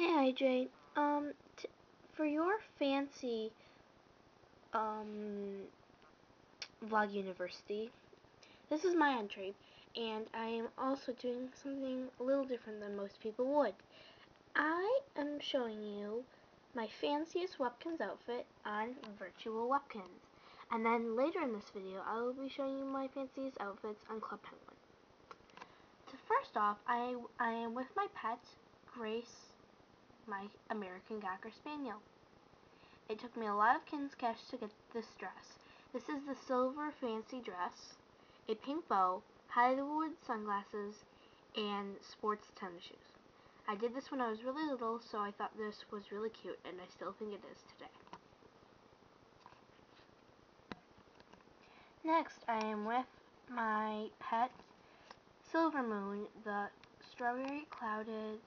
Hey IJ, um, for your fancy, um, Vlog University, this is my entry, and I am also doing something a little different than most people would. I am showing you my fanciest Webkinz outfit on virtual Webkinz. And then later in this video, I will be showing you my fanciest outfits on Club Penguin. So first off, I, I am with my pet, Grace my American Cocker Spaniel. It took me a lot of KinzCash to get this dress. This is the silver fancy dress, a pink bow, Hollywood sunglasses, and sports tennis shoes. I did this when I was really little, so I thought this was really cute, and I still think it is today. Next, I am with my pet Silver Moon, the strawberry clouded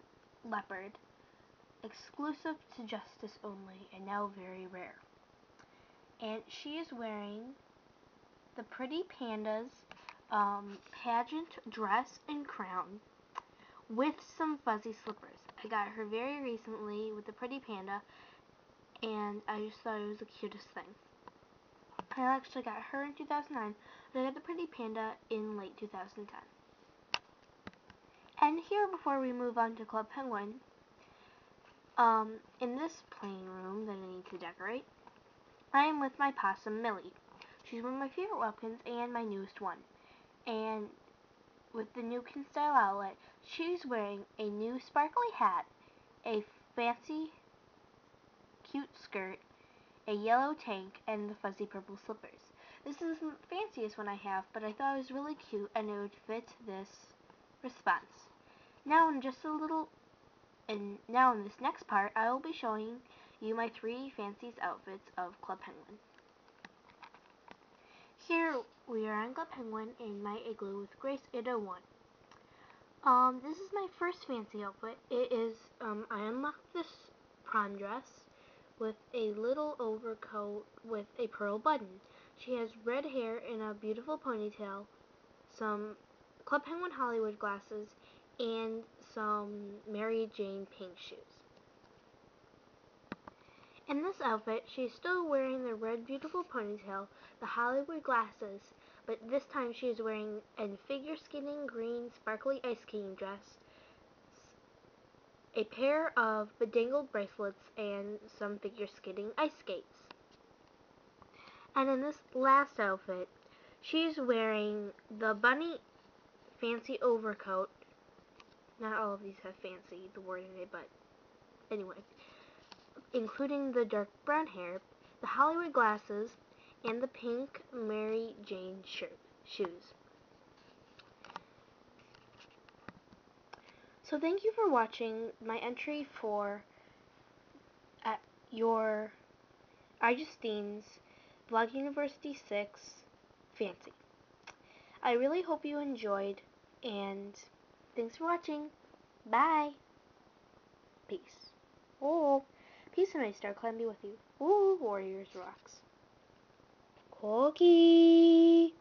leopard exclusive to Justice only, and now very rare. And she is wearing the Pretty Pandas um, pageant dress and crown with some fuzzy slippers. I got her very recently with the Pretty Panda, and I just thought it was the cutest thing. I actually got her in 2009, but I got the Pretty Panda in late 2010. And here, before we move on to Club Penguin, um, in this playing room that I need to decorate, I am with my possum, Millie. She's one of my favorite Webkinz and my newest one. And with the new Style outlet, she's wearing a new sparkly hat, a fancy cute skirt, a yellow tank, and the fuzzy purple slippers. This is the fanciest one I have, but I thought it was really cute and it would fit this response. Now in just a little and now in this next part, I will be showing you my three fanciest outfits of Club Penguin. Here we are on Club Penguin in my igloo with Grace 801. Um, this is my first fancy outfit. It is, um, I unlocked this prom dress with a little overcoat with a pearl button. She has red hair in a beautiful ponytail, some Club Penguin Hollywood glasses, and some Mary Jane pink shoes. In this outfit, she is still wearing the red beautiful ponytail, the Hollywood glasses, but this time she is wearing a figure skating green sparkly ice skating dress, a pair of bedangled bracelets, and some figure skating ice skates. And in this last outfit, she's wearing the bunny fancy overcoat not all of these have fancy, the word in it, but anyway. Including the dark brown hair, the Hollywood glasses, and the pink Mary Jane shirt, shoes. So thank you for watching my entry for at your iJustine's Vlog University 6 Fancy. I really hope you enjoyed and Thanks for watching. Bye. Peace. Oh, peace and may StarClan be with you. Ooh, Warriors rocks. Cookie.